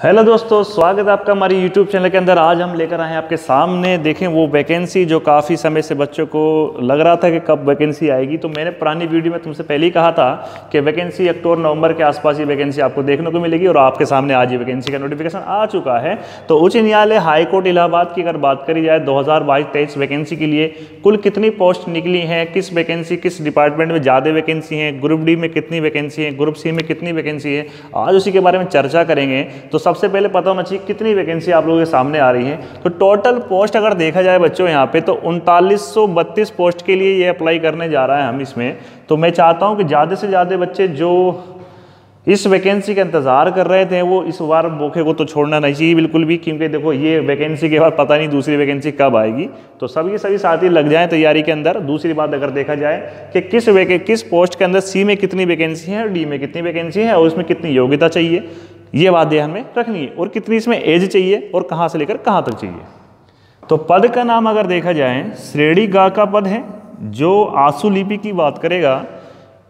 Hello दोस्तों, स्वागत है आपका हमारी यूट्यूब चैनल के अंदर। आज हम लेकर आए हैं आपके सामने। देखें, वो वैकेंसी जो काफ़ी समय से बच्चों को लग रहा था कि कब वैकेंसी आएगी तो मैंने पुरानी वीडियो में तुमसे पहले ही कहा था कि वैकेंसी अक्टूबर नवंबर के आसपास ये वैकेंसी आपको देखने को मिलेगी और आपके सामने आज ये वैकेंसी का नोटिफिकेशन आ चुका है। तो उच्च न्यायालय हाईकोर्ट इलाहाबाद की अगर बात करी जाए, दो हज़ार वैकेंसी के लिए कुल कितनी पोस्ट निकली हैं, किस वैकेंसी किस डिपार्टमेंट में ज़्यादा वैकेंसी हैं ग्रुप डी में कितनी वैकेंसी है ग्रुप सी में कितनी वैकेंसी है, आज उसी के बारे में चर्चा करेंगे। तो सबसे पहले पता होना चाहिए कितनी वैकेंसी आप लोगों के सामने आ रही है। तो टोटल पोस्ट अगर देखा जाए बच्चों यहाँ पे तो उनतालीस पोस्ट के लिए ये अप्लाई करने जा रहा है हम इसमें। तो मैं चाहता हूँ कि ज़्यादा से ज़्यादा बच्चे जो इस वैकेंसी का इंतज़ार कर रहे थे, वो इस बार मौके को तो छोड़ना नहीं चाहिए बिल्कुल भी, क्योंकि देखो ये वैकेंसी के बाद पता नहीं दूसरी वैकेंसी कब आएगी। तो सभी सभी साथी लग जाएँ तैयारी के अंदर। दूसरी बात अगर देखा जाए कि किस वैके किस पोस्ट के अंदर सी में कितनी वैकेंसी है और डी में कितनी वैकेंसी है और उसमें कितनी योग्यता चाहिए। ये बात ध्यान में रखनी है। और कितनी इसमें एज चाहिए और कहाँ से लेकर कहाँ तक चाहिए। तो पद का नाम अगर देखा जाए, श्रेणी गा का पद है, जो आँसू लिपि की बात करेगा,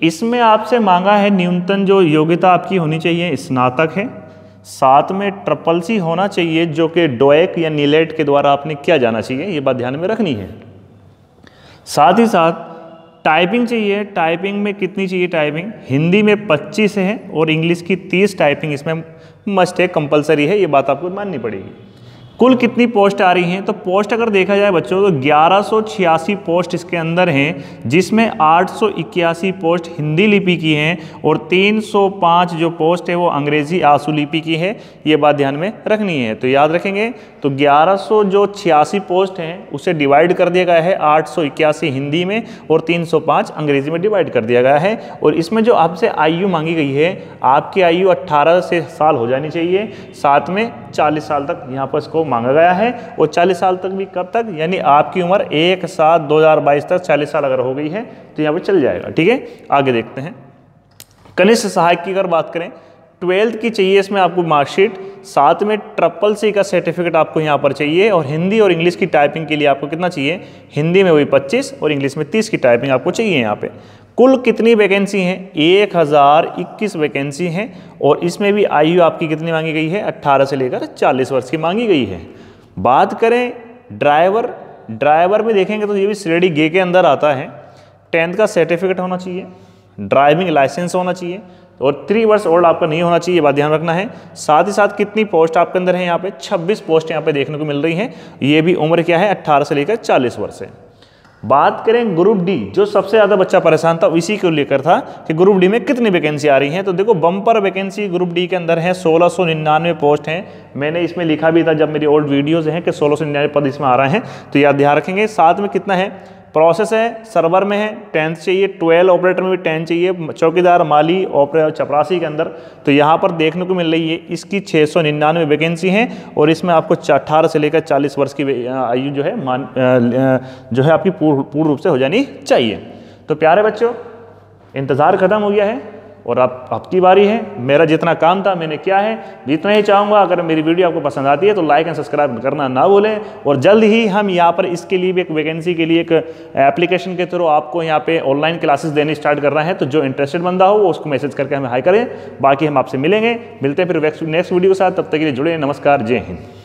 इसमें आपसे मांगा है न्यूनतम जो योग्यता आपकी होनी चाहिए, स्नातक है। साथ में ट्रिपल सी होना चाहिए, जो कि डोएक या नीलेट के द्वारा आपने किया जाना चाहिए, ये बात ध्यान में रखनी है। साथ ही साथ टाइपिंग चाहिए, टाइपिंग में कितनी चाहिए टाइपिंग? हिंदी में 25 है और इंग्लिश की 30 टाइपिंग, इसमें मस्ट है कंपलसरी है, ये बात आपको माननी पड़ेगी। कुल कितनी पोस्ट आ रही हैं? तो पोस्ट अगर देखा जाए बच्चों तो ग्यारह पोस्ट इसके अंदर हैं, जिसमें आठ सौ इक्यासी पोस्ट हिंदी लिपि की हैं और 305 जो पोस्ट है वो अंग्रेज़ी आँसू लिपि की है। ये बात ध्यान में रखनी है। तो याद रखेंगे तो 1100 जो छियासी पोस्ट हैं, उसे डिवाइड कर दिया गया है आठ हिंदी में और 305 अंग्रेज़ी में डिवाइड कर दिया गया है। और इसमें जो आपसे आयु मांगी गई है, आपकी आयु अट्ठारह से साल हो जानी चाहिए। साथ में चालीस साल तक यहाँ पर इसको मांगा गया है। और 40 साल तक भी कब तक? यानी आपकी उम्र एक सात 2022 तक 40 साल अगर हो गई है तो यहाँ पे चल जाएगा, ठीक है? आगे देखते हैं। कनिष्ठ सहायक की अगर बात करें, ट्वेल्थ की चाहिए इसमें आपको मार्कशीट, साथ में ट्रिपल सी का सर्टिफिकेट आपको यहाँ पर चाहिए, और हिंदी और इंग्लिश की टाइपिंग के लिए आपको कितना चाहिए? हिंदी में वही 25 और इंग्लिश में 30 की टाइपिंग आपको चाहिए यहाँ पे। कुल कितनी वैकेंसी हैं? एक हज़ार इक्कीस वैकेंसी हैं और इसमें भी आयु आपकी कितनी मांगी गई है? 18 से लेकर 40 वर्ष की मांगी गई है। बात करें ड्राइवर ड्राइवर में देखेंगे तो ये भी श्रेणी गे के अंदर आता है। टेंथ का सर्टिफिकेट होना चाहिए ड्राइविंग लाइसेंस होना चाहिए और थ्री वर्ष ओल्ड आपका नहीं होना चाहिए बात ध्यान रखना है। साथ ही साथ कितनी पोस्ट आपके अंदर है यहाँ पे? 26 पोस्ट यहाँ पे देखने को मिल रही हैं। ये भी उम्र क्या है? 18 से लेकर 40 वर्ष है। बात करें ग्रुप डी, जो सबसे ज़्यादा बच्चा परेशान था इसी को लेकर था कि ग्रुप डी में कितनी वैकेंसी आ रही है। तो देखो बम्पर वैकेंसी ग्रुप डी के अंदर है, सोलह सौ निन्यानवे पोस्ट हैं। मैंने इसमें लिखा भी था जब मेरी ओल्ड वीडियोज़ हैं कि सोलह सौ निन्यानवे पद इसमें आ रहे हैं। तो याद ध्यान रखेंगे, साथ में कितना है? प्रोसेस है, सर्वर में है, टेंथ चाहिए, ट्वेल्व ऑपरेटर में भी टेंथ चाहिए, चौकीदार, माली ऑपरेटर चपरासी के अंदर। तो यहाँ पर देखने को मिल रही है, इसकी छः सौ निन्यानवे वैकेंसी हैं और इसमें आपको अट्ठारह से लेकर चालीस वर्ष की आयु जो है, मान जो है आपकी पूर्ण पूर्ण रूप से हो जानी चाहिए। तो प्यारे बच्चों, इंतज़ार ख़त्म हो गया है। और अब आपकी बारी है। मेरा जितना काम था, मैंने क्या है। जितना ही चाहूँगा, अगर मेरी वीडियो आपको पसंद आती है तो लाइक एंड सब्सक्राइब करना ना भूलें। और जल्द ही हम यहाँ पर इसके लिए भी एक वैकेंसी के लिए एक एप्लीकेशन के थ्रू आपको यहाँ पे ऑनलाइन क्लासेस देने स्टार्ट कर रहे हैं। तो जो इंटरेस्टेड बंदा हो, वो उसको मैसेज करके हमें हाई करें। बाकी हम आपसे मिलेंगे। मिलते हैं फिर नेक्स्ट वीडियो के साथ। तब तक के लिए जुड़े नमस्कार। जय हिंद।